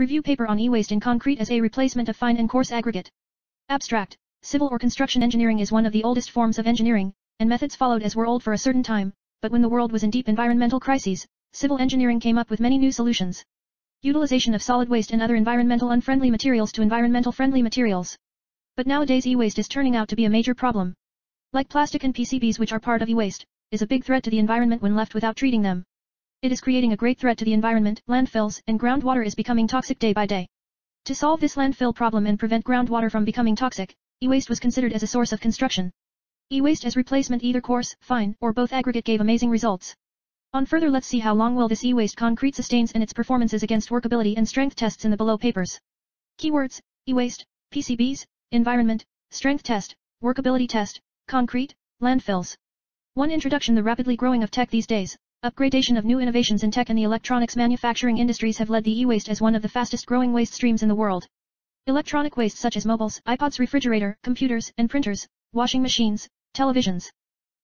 Review paper on e-waste in concrete as a replacement of fine and coarse aggregate. Abstract. Civil or construction engineering is one of the oldest forms of engineering, and methods followed as were old for a certain time, but when the world was in deep environmental crises, civil engineering came up with many new solutions. Utilization of solid waste and other environmental unfriendly materials to environmental friendly materials. But nowadays e-waste is turning out to be a major problem. Like plastic and PCBs which are part of e-waste, is a big threat to the environment when left without treating them. It is creating a great threat to the environment, landfills, and groundwater is becoming toxic day by day. To solve this landfill problem and prevent groundwater from becoming toxic, e-waste was considered as a source of construction. E-waste as replacement either coarse, fine, or both aggregate gave amazing results. On further let's see how long will this e-waste concrete sustains and its performances against workability and strength tests in the below papers. Keywords, e-waste, PCBs, environment, strength test, workability test, concrete, landfills. 1. Introduction The rapidly growing of tech these days, Upgradation of new innovations in tech and the electronics manufacturing industries have led the e-waste as one of the fastest growing waste streams in the world. Electronic waste such as mobiles, iPods, refrigerator, computers, and printers, washing machines, televisions,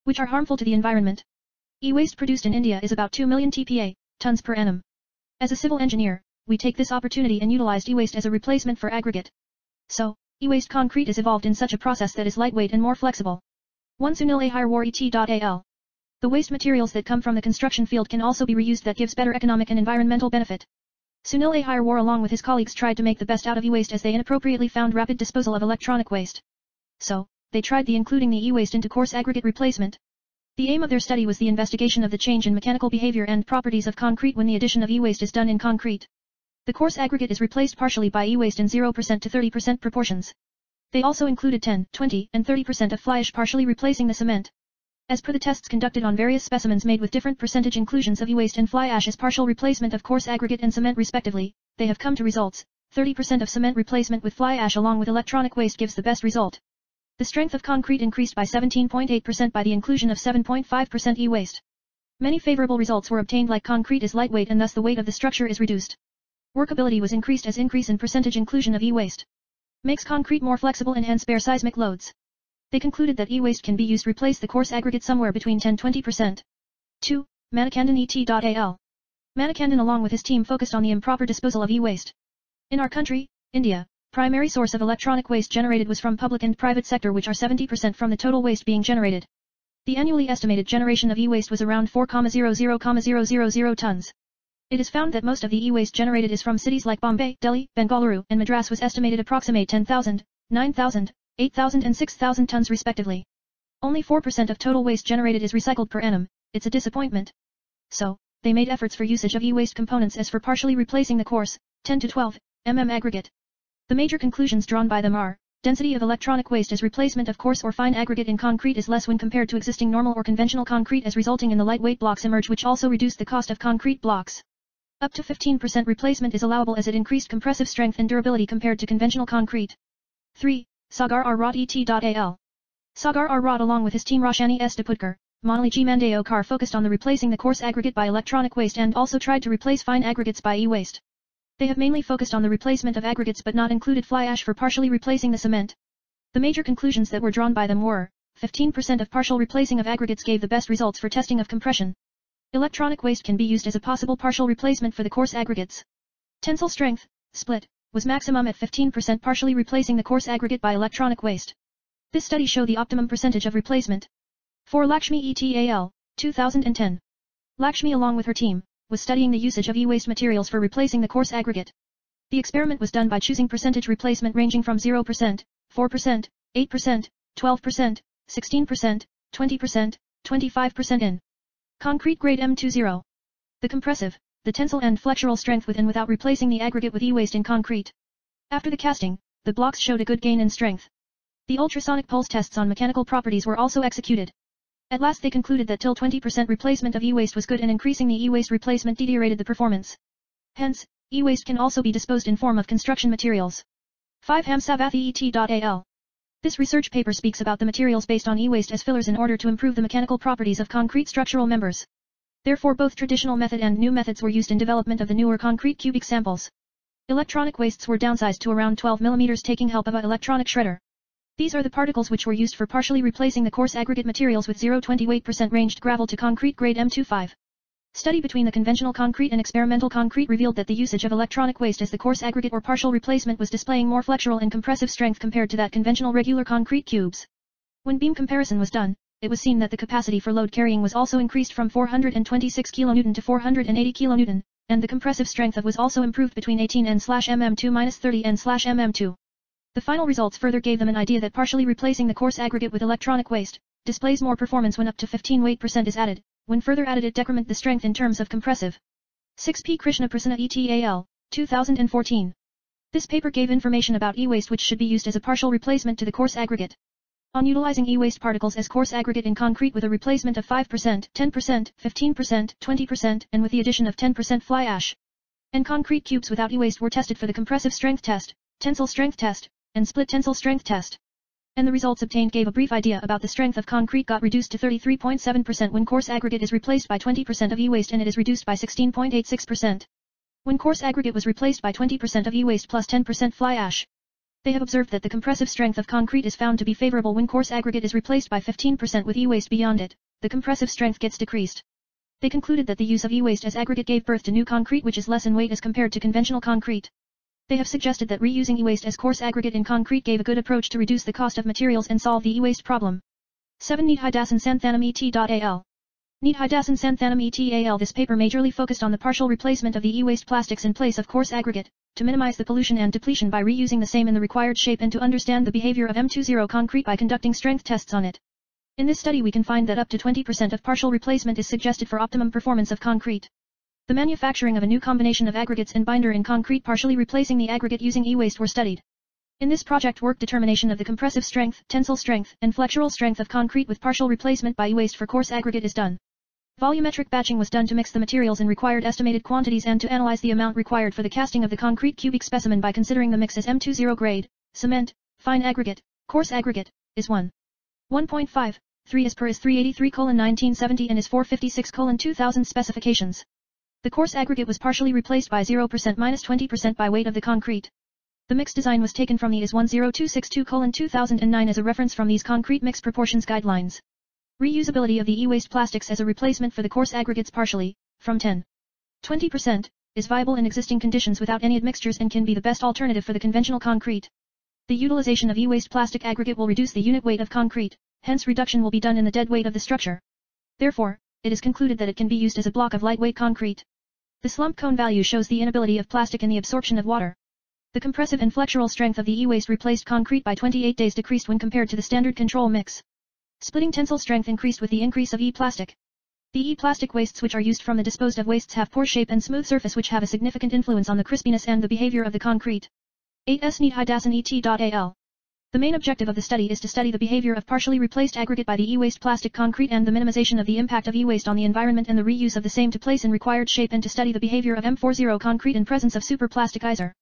which are harmful to the environment. E-waste produced in India is about 2 million TPA, tons per annum. As a civil engineer, we take this opportunity and utilized e-waste as a replacement for aggregate. So, e-waste concrete is evolved in such a process that is lightweight and more flexible. 1 Sunil Ahirwar et.al. The waste materials that come from the construction field can also be reused that gives better economic and environmental benefit. Sunil Ahirwar along with his colleagues tried to make the best out of e-waste as they inappropriately found rapid disposal of electronic waste. So, they tried the including the e-waste into coarse aggregate replacement. The aim of their study was the investigation of the change in mechanical behavior and properties of concrete when the addition of e-waste is done in concrete. The coarse aggregate is replaced partially by e-waste in 0% to 30% proportions. They also included 10, 20, and 30% of fly ash partially replacing the cement. As per the tests conducted on various specimens made with different percentage inclusions of e-waste and fly ash as partial replacement of coarse aggregate and cement respectively, they have come to results. 30% of cement replacement with fly ash along with electronic waste gives the best result. The strength of concrete increased by 17.8% by the inclusion of 7.5% e-waste. Many favorable results were obtained like concrete is lightweight and thus the weight of the structure is reduced. Workability was increased as increase in percentage inclusion of e-waste. Makes concrete more flexible and hence bear seismic loads. They concluded that e-waste can be used to replace the coarse aggregate somewhere between 10-20%. 2. Manikandan et.al. Manikandan along with his team focused on the improper disposal of e-waste. In our country, India, primary source of electronic waste generated was from public and private sector which are 70% from the total waste being generated. The annually estimated generation of e-waste was around 4,00,000 tons. It is found that most of the e-waste generated is from cities like Bombay, Delhi, Bengaluru, and Madras was estimated approximate 10,000, 9,000, 8,000 and 6,000 tons respectively. Only 4% of total waste generated is recycled per annum, it's a disappointment. So, they made efforts for usage of e-waste components as for partially replacing the coarse, 10 to 12, mm aggregate. The major conclusions drawn by them are, density of electronic waste as replacement of coarse or fine aggregate in concrete is less when compared to existing normal or conventional concrete as resulting in the lightweight blocks emerge which also reduce the cost of concrete blocks. Up to 15% replacement is allowable as it increased compressive strength and durability compared to conventional concrete. 3. Sagar R. Rod et.al. Sagar R. Rod along with his team Roshani S. Deputkar, Monali G. Mandayokar focused on the replacing the coarse aggregate by electronic waste and also tried to replace fine aggregates by e-waste. They have mainly focused on the replacement of aggregates but not included fly ash for partially replacing the cement. The major conclusions that were drawn by them were, 15% of partial replacing of aggregates gave the best results for testing of compression. Electronic waste can be used as a possible partial replacement for the coarse aggregates. Tensile strength, split, was maximum at 15% partially replacing the coarse aggregate by electronic waste. This study showed the optimum percentage of replacement. For Lakshmi ETAL, 2010. Lakshmi along with her team, was studying the usage of e-waste materials for replacing the coarse aggregate. The experiment was done by choosing percentage replacement ranging from 0%, 4%, 8%, 12%, 16%, 20%, 25% in concrete grade M20. The compressive, the tensile and flexural strength with and without replacing the aggregate with e-waste in concrete. After the casting, the blocks showed a good gain in strength. The ultrasonic pulse tests on mechanical properties were also executed. At last they concluded that till 20% replacement of e-waste was good and increasing the e-waste replacement deteriorated the performance. Hence, e-waste can also be disposed in form of construction materials. 5 Hamsavathi et.al. This research paper speaks about the materials based on e-waste as fillers in order to improve the mechanical properties of concrete structural members. Therefore both traditional method and new methods were used in development of the newer concrete cubic samples. Electronic wastes were downsized to around 12 mm taking help of a electronic shredder. These are the particles which were used for partially replacing the coarse aggregate materials with 0-20 weight percent ranged gravel to concrete grade M25. Study between the conventional concrete and experimental concrete revealed that the usage of electronic waste as the coarse aggregate or partial replacement was displaying more flexural and compressive strength compared to that conventional regular concrete cubes. When beam comparison was done, it was seen that the capacity for load carrying was also increased from 426 kN to 480 kN, and the compressive strength of was also improved between 18 N/mm2-30 N/mm2. The final results further gave them an idea that partially replacing the coarse aggregate with electronic waste displays more performance when up to 15 weight percent is added, when further added it decrement the strength in terms of compressive. 6p Krishna Prasanna ETAL, 2014. This paper gave information about e-waste which should be used as a partial replacement to the coarse aggregate. On utilizing e-waste particles as coarse aggregate in concrete with a replacement of 5%, 10%, 15%, 20%, and with the addition of 10% fly ash. And concrete cubes without e-waste were tested for the compressive strength test, tensile strength test, and split tensile strength test and the results obtained gave a brief idea about the strength of concrete got reduced to 33.7% when coarse aggregate is replaced by 20% of e-waste and it is reduced by 16.86%. When coarse aggregate was replaced by 20% of e-waste plus 10% fly ash. They have observed that the compressive strength of concrete is found to be favorable when coarse aggregate is replaced by 15% with e-waste beyond it, the compressive strength gets decreased. They concluded that the use of e-waste as aggregate gave birth to new concrete which is less in weight as compared to conventional concrete. They have suggested that reusing e-waste as coarse aggregate in concrete gave a good approach to reduce the cost of materials and solve the e-waste problem. 7 Needhidasan Santhanam et.al. Needhidasan Santhanam et.al. This paper majorly focused on the partial replacement of the e-waste plastics in place of coarse aggregate, to minimize the pollution and depletion by reusing the same in the required shape and to understand the behavior of M20 concrete by conducting strength tests on it. In this study we can find that up to 20% of partial replacement is suggested for optimum performance of concrete. The manufacturing of a new combination of aggregates and binder in concrete partially replacing the aggregate using e-waste were studied. In this project work determination of the compressive strength, tensile strength, and flexural strength of concrete with partial replacement by e-waste for coarse aggregate is done. Volumetric batching was done to mix the materials in required estimated quantities and to analyze the amount required for the casting of the concrete cubic specimen by considering the mix as M20 grade, cement, fine aggregate, coarse aggregate, is 1. 1.5, 3 is per is 383 1970 and is 456 2000 specifications. The coarse aggregate was partially replaced by 0% minus 20% by weight of the concrete. The mix design was taken from the IS 10262-2009 as a reference from these concrete mix proportions guidelines. Reusability of the e-waste plastics as a replacement for the coarse aggregates partially, from 10. 20%, is viable in existing conditions without any admixtures and can be the best alternative for the conventional concrete. The utilization of e-waste plastic aggregate will reduce the unit weight of concrete, hence reduction will be done in the dead weight of the structure. Therefore, it is concluded that it can be used as a block of lightweight concrete. The slump cone value shows the inability of plastic in the absorption of water. The compressive and flexural strength of the e-waste replaced concrete by 28 days decreased when compared to the standard control mix. Splitting tensile strength increased with the increase of e-plastic. The e-plastic wastes which are used from the disposed of wastes have poor shape and smooth surface which have a significant influence on the crispiness and the behavior of the concrete. 8s Needhidasan et.al. The main objective of the study is to study the behavior of partially replaced aggregate by the e-waste plastic concrete and the minimization of the impact of e-waste on the environment and the reuse of the same to place in required shape and to study the behavior of M40 concrete in presence of superplasticizer.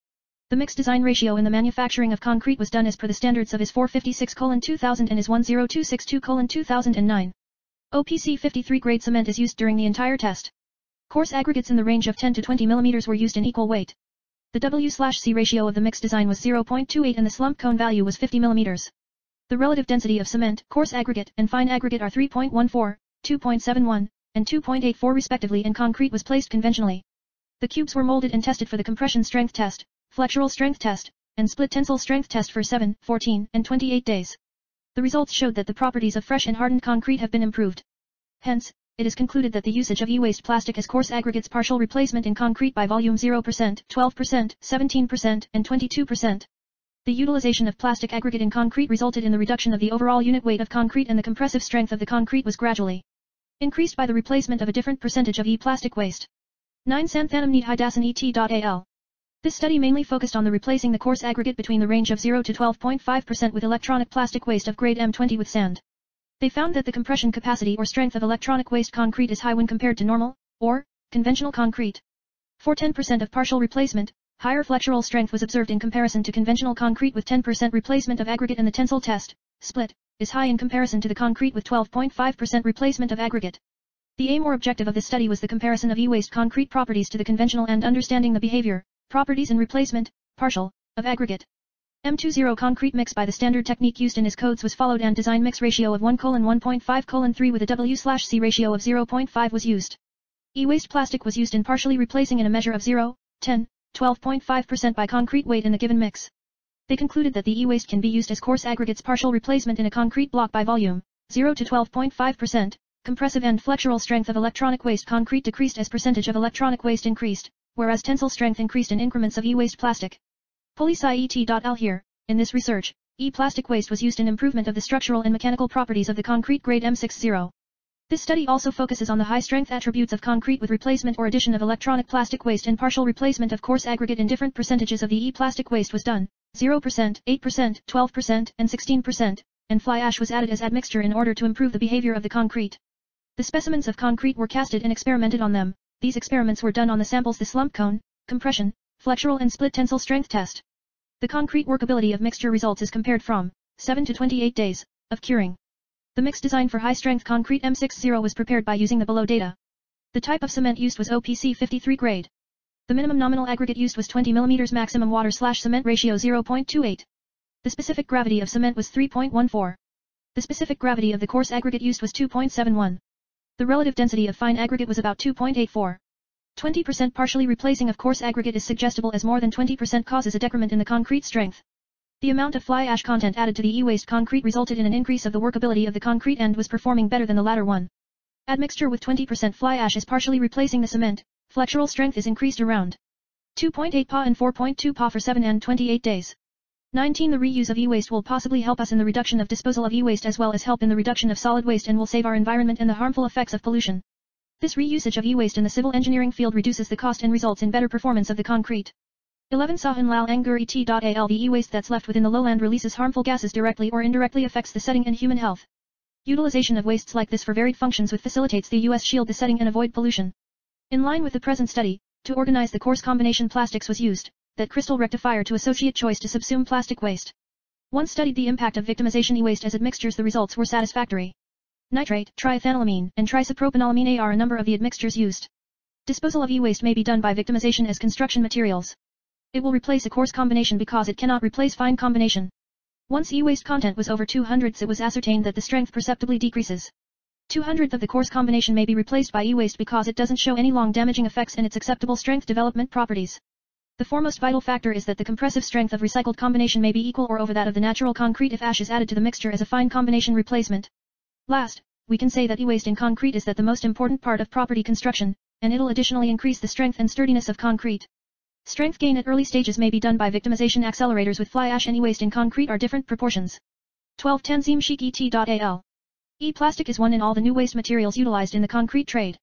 The mixed design ratio in the manufacturing of concrete was done as per the standards of IS 456-2000 and IS 10262-2009. OPC 53 grade cement is used during the entire test. Coarse aggregates in the range of 10 to 20 mm were used in equal weight. The W-C ratio of the mix design was 0.28 and the slump cone value was 50 mm. The relative density of cement, coarse aggregate, and fine aggregate are 3.14, 2.71, and 2.84 respectively and concrete was placed conventionally. The cubes were molded and tested for the compression strength test, flexural strength test, and split tensile strength test for 7, 14, and 28 days. The results showed that the properties of fresh and hardened concrete have been improved. Hence, it is concluded that the usage of e-waste plastic as coarse aggregates partial replacement in concrete by volume 0%, 12%, 17%, and 22%. The utilization of plastic aggregate in concrete resulted in the reduction of the overall unit weight of concrete and the compressive strength of the concrete was gradually increased by the replacement of a different percentage of e-plastic waste. 9 Santhanam Needhidasan et.al. This study mainly focused on the replacing the coarse aggregate between the range of 0 to 12.5% with electronic plastic waste of grade M20 with sand. They found that the compression capacity or strength of electronic waste concrete is high when compared to normal, or, conventional concrete. For 10% of partial replacement, higher flexural strength was observed in comparison to conventional concrete with 10% replacement of aggregate and the tensile test, split, is high in comparison to the concrete with 12.5% replacement of aggregate. The aim or objective of this study was the comparison of e-waste concrete properties to the conventional and understanding the behavior, properties and replacement, partial, of aggregate. M20 concrete mix by the standard technique used in his codes was followed and design mix ratio of 1 colon 1.5 colon 3 with a W/C ratio of 0.5 was used. E-waste plastic was used in partially replacing in a measure of 0, 10, 12.5% by concrete weight in the given mix. They concluded that the e-waste can be used as coarse aggregates partial replacement in a concrete block by volume, 0 to 12.5%, compressive and flexural strength of electronic waste concrete decreased as percentage of electronic waste increased, whereas tensile strength increased in increments of e-waste plastic. Polysci here, in this research, e-plastic waste was used in improvement of the structural and mechanical properties of the concrete grade M60. This study also focuses on the high-strength attributes of concrete with replacement or addition of electronic plastic waste and partial replacement of coarse aggregate in different percentages of the e-plastic waste was done, 0%, 8%, 12%, and 16%, and fly ash was added as admixture in order to improve the behavior of the concrete. The specimens of concrete were casted and experimented on them. These experiments were done on the samples the slump cone, compression, flexural and split tensile strength test. The concrete workability of mixture results is compared from 7 to 28 days of curing. The mix design for high-strength concrete M60 was prepared by using the below data. The type of cement used was OPC 53 grade. The minimum nominal aggregate used was 20 mm maximum water slash cement ratio 0.28. The specific gravity of cement was 3.14. The specific gravity of the coarse aggregate used was 2.71. The relative density of fine aggregate was about 2.84. 20% partially replacing of coarse aggregate is suggestible as more than 20% causes a decrement in the concrete strength. The amount of fly ash content added to the e-waste concrete resulted in an increase of the workability of the concrete and was performing better than the latter one. Admixture with 20% fly ash is partially replacing the cement, flexural strength is increased around 2.8 pa and 4.2 pa for 7 and 28 days. 19 The reuse of e-waste will possibly help us in the reduction of disposal of e-waste as well as help in the reduction of solid waste and will save our environment and the harmful effects of pollution. This reusage of e-waste in the civil engineering field reduces the cost and results in better performance of the concrete. 11 Sahan Lal Angur et The e-waste that's left within the lowland releases harmful gases directly or indirectly affects the setting and human health. Utilization of wastes like this for varied functions with facilitates the US shield the setting and avoid pollution. In line with the present study, to organize the coarse combination plastics was used, that crystal rectifier to associate choice to subsume plastic waste. One studied the impact of victimization e-waste as admixtures the results were satisfactory. Nitrate, triethanolamine, and trisopropanolamine are a number of the admixtures used. Disposal of e-waste may be done by victimization as construction materials. It will replace a coarse combination because it cannot replace fine combination. Once e-waste content was over 200 it was ascertained that the strength perceptibly decreases. 200th of the coarse combination may be replaced by e-waste because it doesn't show any long damaging effects in its acceptable strength development properties. The foremost vital factor is that the compressive strength of recycled combination may be equal or over that of the natural concrete if ash is added to the mixture as a fine combination replacement. Last, we can say that e-waste in concrete is that the most important part of property construction, and it'll additionally increase the strength and sturdiness of concrete. Strength gain at early stages may be done by victimization accelerators with fly ash and e-waste in concrete are different proportions. 12 Tanzim Sheik et.al. E-plastic is one in all the new waste materials utilized in the concrete trade.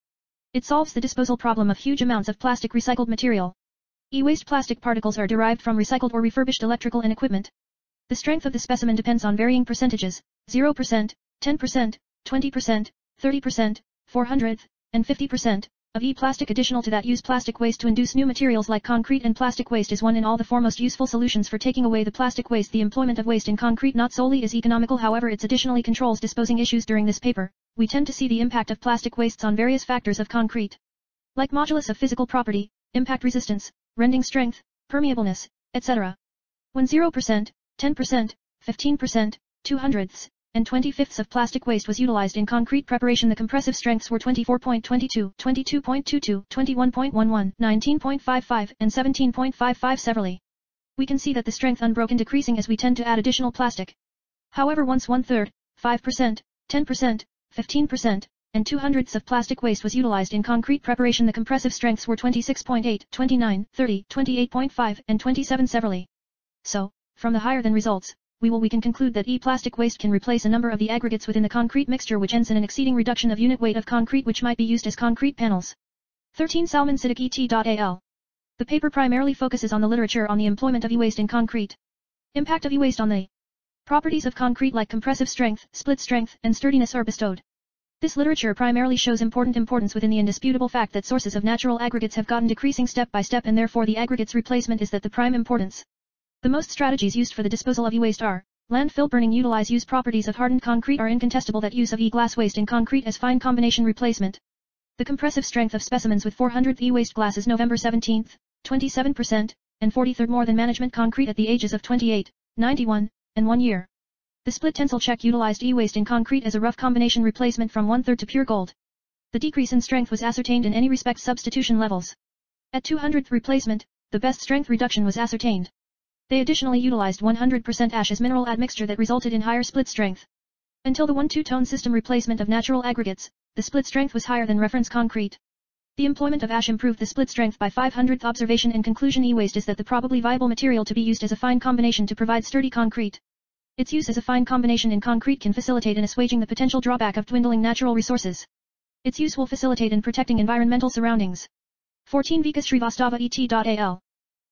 It solves the disposal problem of huge amounts of plastic recycled material. E-waste plastic particles are derived from recycled or refurbished electrical and equipment. The strength of the specimen depends on varying percentages, 0%, 10%, 20%, 30%, 400th, and 50%, of e-plastic additional to that use plastic waste to induce new materials like concrete and plastic waste is one in all the foremost useful solutions for taking away the plastic waste the employment of waste in concrete not solely is economical however it additionally controls disposing issues during this paper, we tend to see the impact of plastic wastes on various factors of concrete. Like modulus of physical property, impact resistance, rending strength, permeableness, etc. When 0%, 10%, 15%, 2 hundredths, and 25ths of plastic waste was utilized in concrete preparation the compressive strengths were 24.22, 22.22, 21.11, 19.55, and 17.55 severally. We can see that the strength unbroken decreasing as we tend to add additional plastic. However once one-third, 5%, 10%, 15%, and 2 hundredths of plastic waste was utilized in concrete preparation the compressive strengths were 26.8, 29, 30, 28.5, and 27 severally. So, from the higher than results, we will we can conclude that e-plastic waste can replace a number of the aggregates within the concrete mixture which ends in an exceeding reduction of unit weight of concrete which might be used as concrete panels. 13 Salman Siddiq et.al. The paper primarily focuses on the literature on the employment of e-waste in concrete. Impact of e-waste on the properties of concrete like compressive strength, split strength, and sturdiness are bestowed. This literature primarily shows important importance within the indisputable fact that sources of natural aggregates have gotten decreasing step by step and therefore the aggregates replacement is that the prime importance. The most strategies used for the disposal of e-waste are, landfill burning utilize use properties of hardened concrete are incontestable that use of e-glass waste in concrete as fine combination replacement. The compressive strength of specimens with 400th e-waste glass is November 17th, 27%, and 43rd more than management concrete at the ages of 28, 91, and 1 year. The split tensile check utilized e-waste in concrete as a rough combination replacement from one-third to pure gold. The decrease in strength was ascertained in any respect substitution levels. At 200th replacement, the best strength reduction was ascertained. They additionally utilized 100% ash as mineral admixture that resulted in higher split strength. Until the 1-2 tone system replacement of natural aggregates, the split strength was higher than reference concrete. The employment of ash improved the split strength by 500th observation and conclusion e-waste is that the probably viable material to be used as a fine combination to provide sturdy concrete. Its use as a fine combination in concrete can facilitate in assuaging the potential drawback of dwindling natural resources. Its use will facilitate in protecting environmental surroundings. 14 Vikas Srivastava et.al.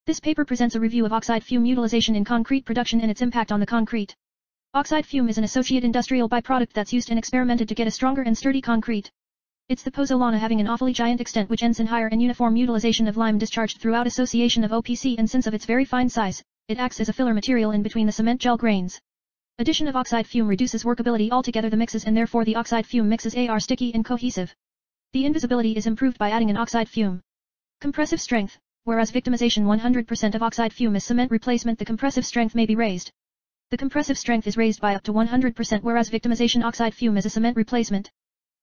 This paper presents a review of oxide fume utilization in concrete production and its impact on the concrete. Oxide fume is an associate industrial byproduct that's used and experimented to get a stronger and sturdy concrete. It's the pozzolana having an awfully giant extent which ends in higher and uniform utilization of lime discharged throughout association of OPC and since of its very fine size, it acts as a filler material in between the cement gel grains. Addition of oxide fume reduces workability altogether the mixes and therefore the oxide fume mixes are sticky and cohesive. The invisibility is improved by adding an oxide fume. Compressive strength, whereas victimization 100% of oxide fume is cement replacement the compressive strength may be raised. The compressive strength is raised by up to 100% whereas victimization oxide fume is a cement replacement.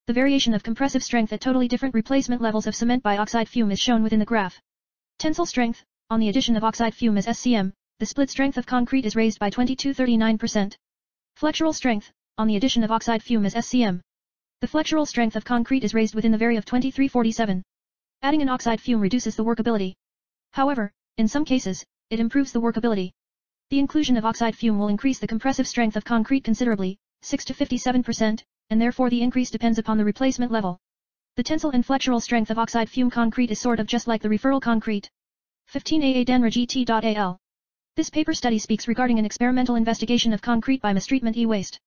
The variation of compressive strength at totally different replacement levels of cement by oxide fume is shown within the graph. Tensile strength, on the addition of oxide fume as SCM, the split strength of concrete is raised by 22-39%. Flexural strength, on the addition of oxide fume as SCM. The flexural strength of concrete is raised within the vary of 23-47. Adding an oxide fume reduces the workability. However, in some cases, it improves the workability. The inclusion of oxide fume will increase the compressive strength of concrete considerably, 6 to 57%, and therefore the increase depends upon the replacement level. The tensile and flexural strength of oxide fume concrete is sort of just like the referral concrete. 15 AA Denraj et.al. This paper study speaks regarding an experimental investigation of concrete by mistreatment e-waste.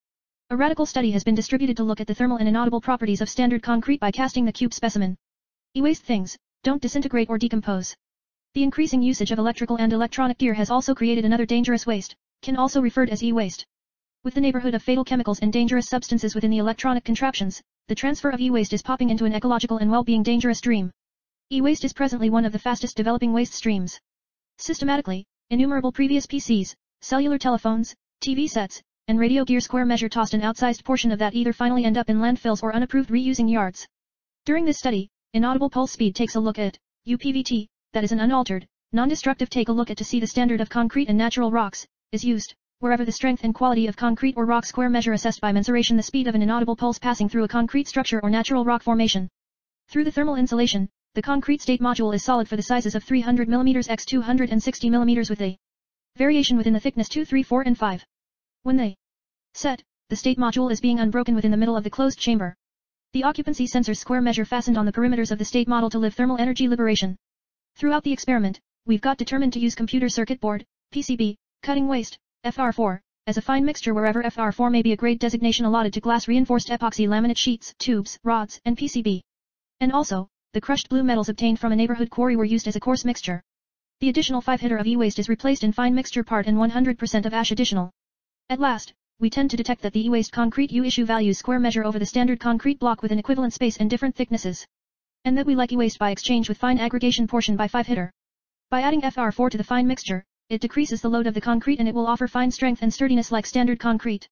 A radical study has been distributed to look at the thermal and inaudible properties of standard concrete by casting the cube specimen. E-waste things, don't disintegrate or decompose. The increasing usage of electrical and electronic gear has also created another dangerous waste, can also referred as e-waste. With the neighborhood of fatal chemicals and dangerous substances within the electronic contraptions, the transfer of e-waste is popping into an ecological and well-being dangerous dream. E-waste is presently one of the fastest developing waste streams. Systematically, innumerable previous PCs, cellular telephones, TV sets, and radio gear square measure tossed an outsized portion of that either finally end up in landfills or unapproved reusing yards. During this study, Inaudible Pulse Speed takes a look at UPVT, that is an unaltered, non-destructive take a look at to see the standard of concrete and natural rocks, is used, wherever the strength and quality of concrete or rock square measure assessed by mensuration the speed of an inaudible pulse passing through a concrete structure or natural rock formation. Through the thermal insulation, the concrete state module is solid for the sizes of 300 mm x 260 mm with a variation within the thickness 2, 3, 4 and 5. When they set, the state module is being unbroken within the middle of the closed chamber. The occupancy sensor square measure fastened on the perimeters of the state model to live thermal energy liberation. Throughout the experiment, we've got determined to use computer circuit board, PCB, cutting waste, FR4, as a fine mixture wherever FR4 may be a grade designation allotted to glass reinforced epoxy laminate sheets, tubes, rods, and PCB. And also, the crushed blue metals obtained from a neighborhood quarry were used as a coarse mixture. The additional 5 hitter of e-waste is replaced in fine mixture part and 100% of ash additional. At last, we tend to detect that the e-waste concrete U issue values square measure over the standard concrete block with an equivalent space and different thicknesses. And that we like e-waste by exchange with fine aggregation portion by 5 hitter. By adding FR4 to the fine mixture, it decreases the load of the concrete and it will offer fine strength and sturdiness like standard concrete.